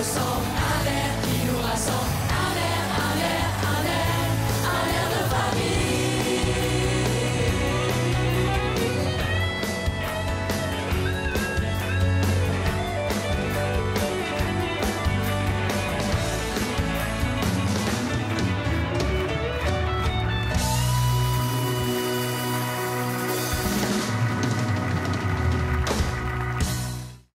us all.